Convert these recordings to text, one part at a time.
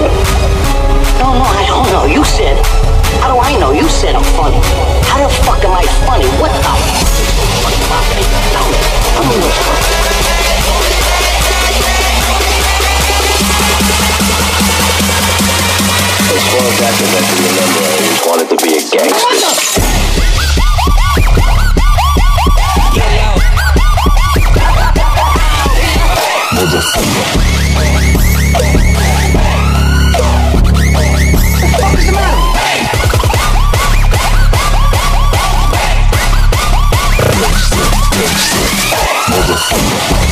No, no, I don't know. You said. How do I know? You said I'm funny. How the fuck am I funny? What the fuck As far back as I can remember, I always wanted to be a gangster. Motherfucker. What's the matter? Motherfucker.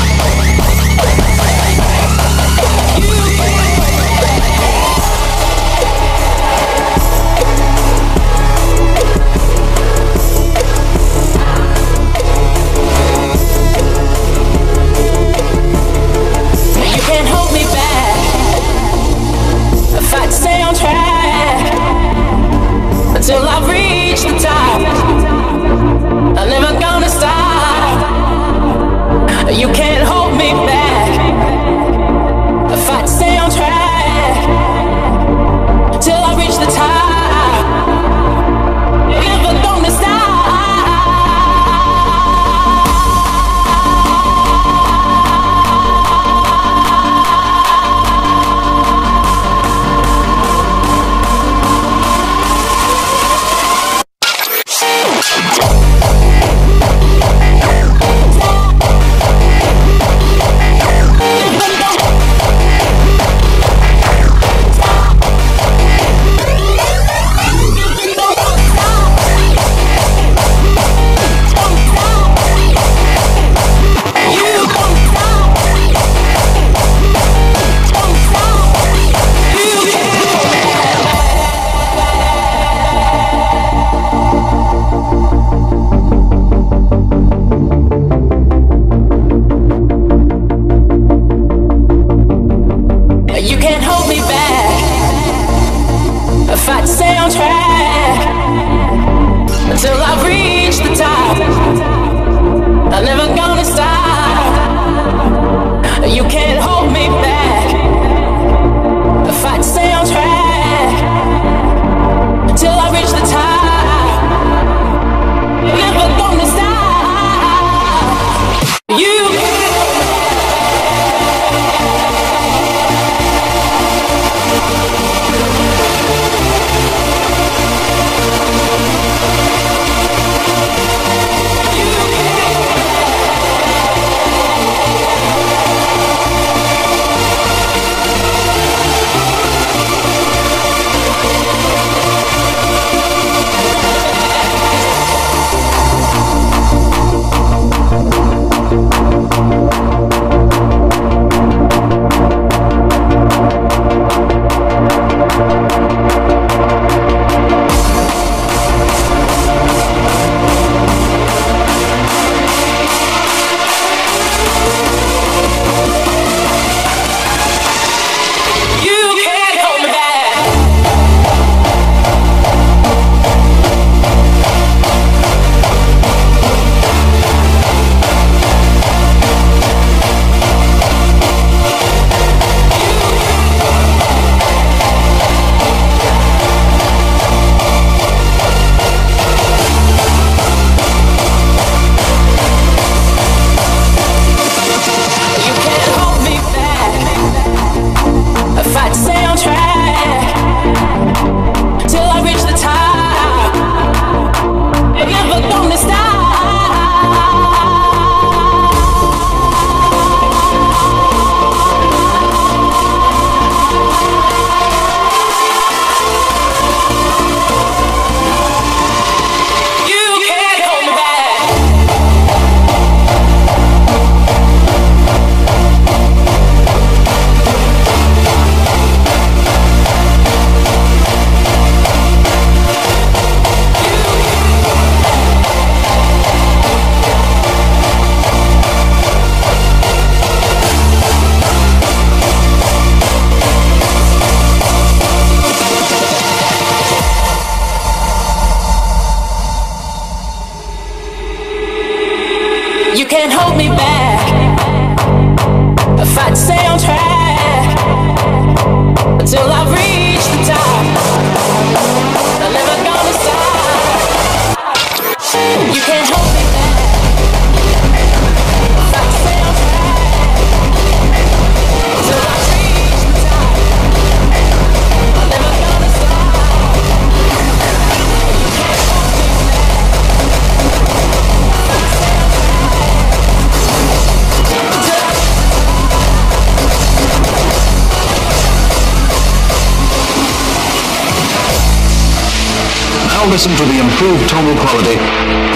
Listen to the improved tonal quality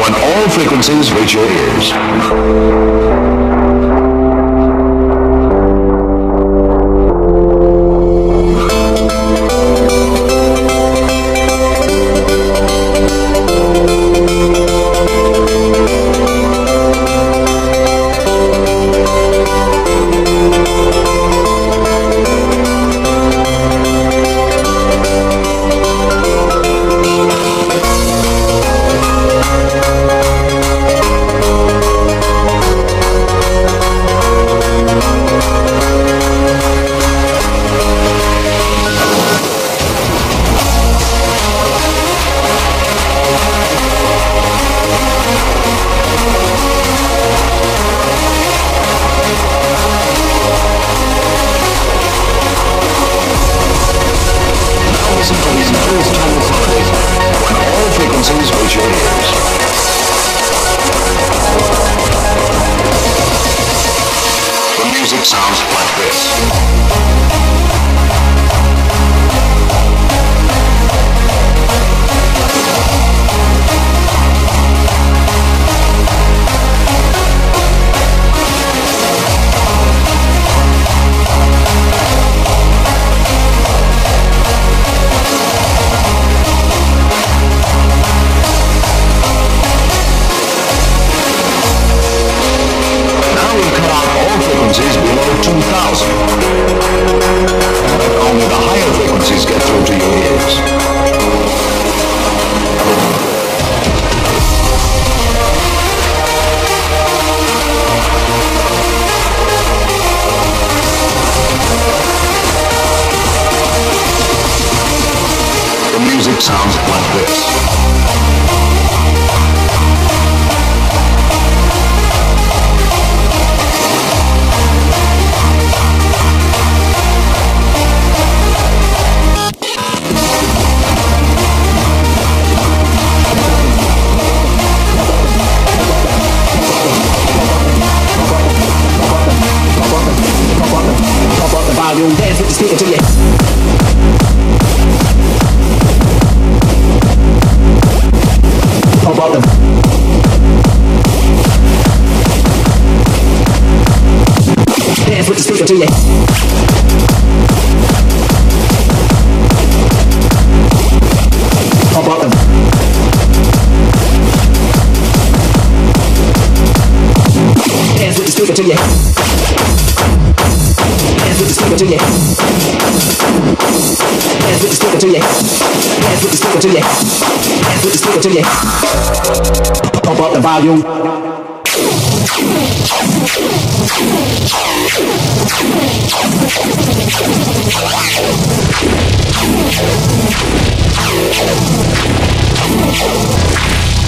when all frequencies reach your ears. Dance with the speaker to you. Dance with the speaker to you. Dance with the speaker to you. Dance with the speaker to you. Dance with the speaker to you. Pump up the volume. The speaker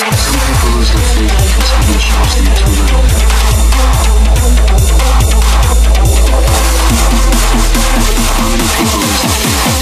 Many people lose their faith because heaven shows? many people is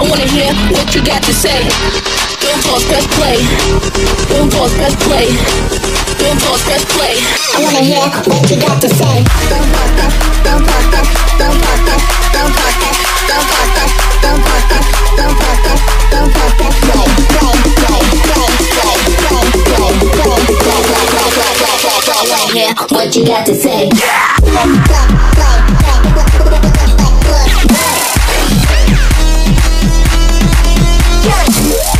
I wanna hear what you got to say. Don't pause, press play. Don't pause, press play. Don't pause, press play. I wanna hear what you got to say. Don't pause, don't pause, don't pause, don't pause, don't pause, don't pause, don't pause, don't pause, press, play, play, play, play, play, play, play, play, play, play, play, play, play, play, play, play, play, what you got to say. Yeah.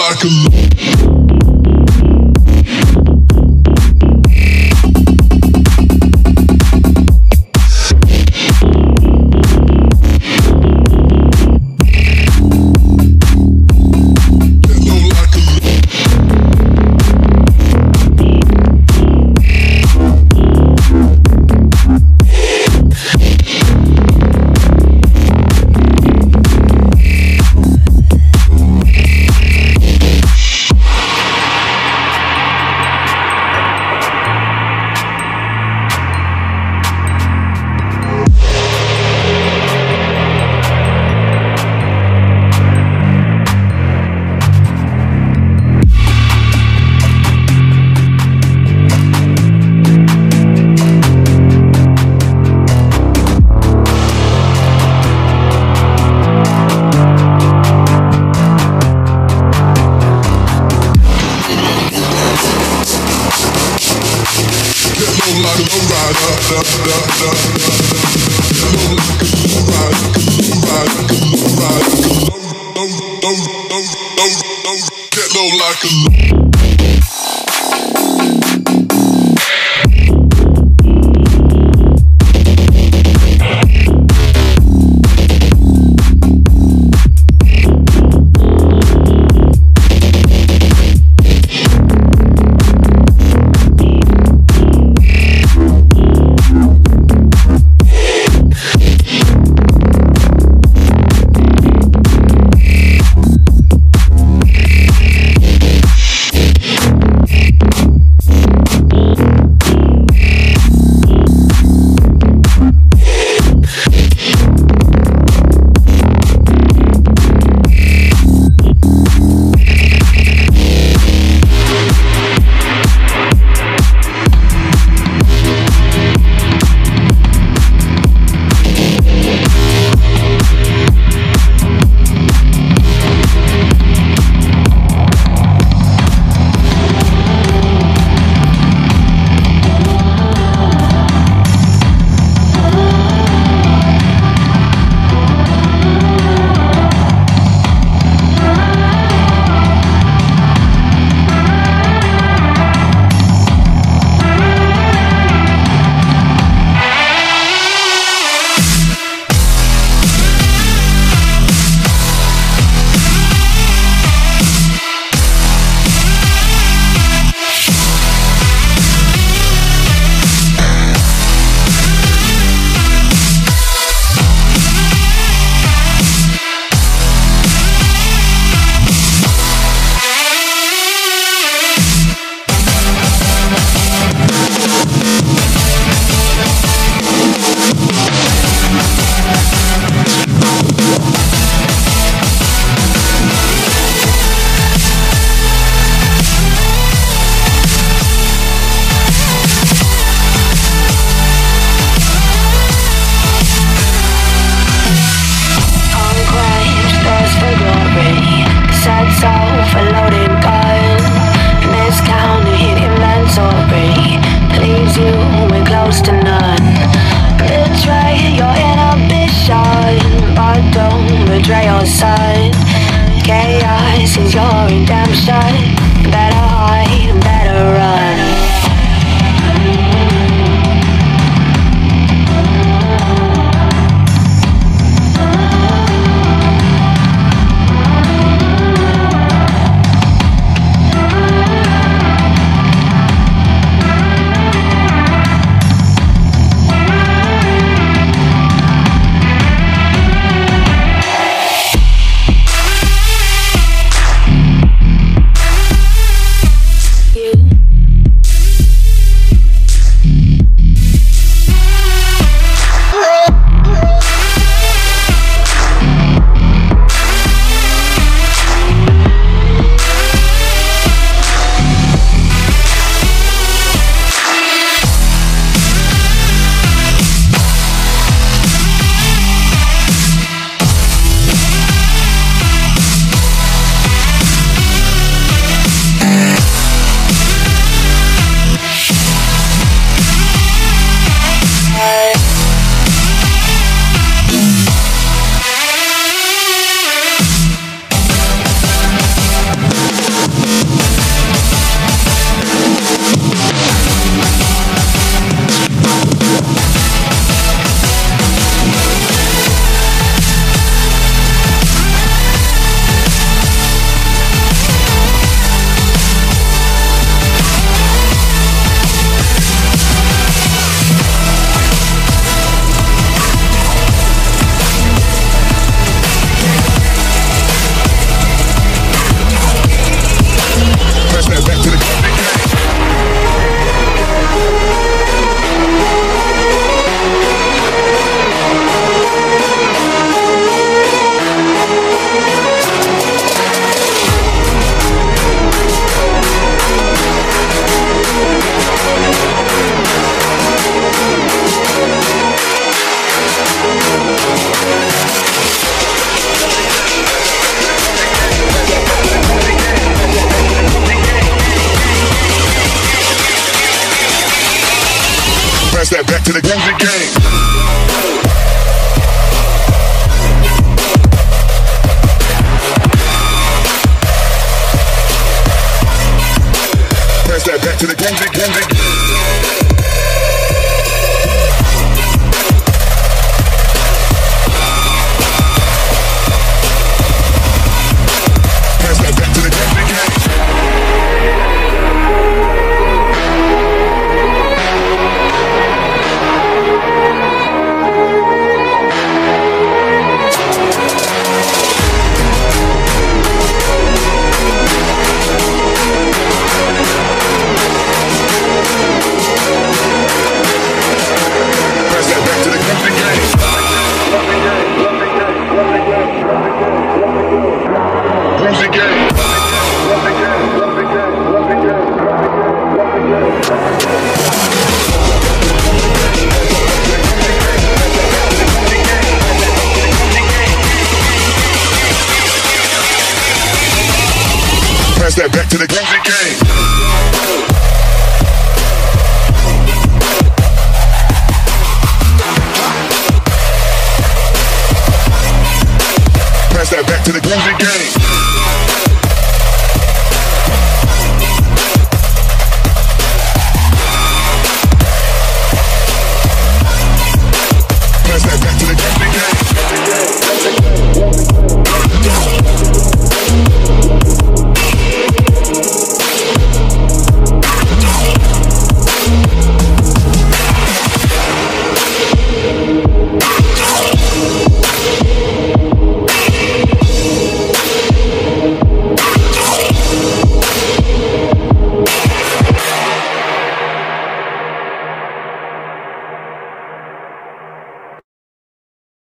like a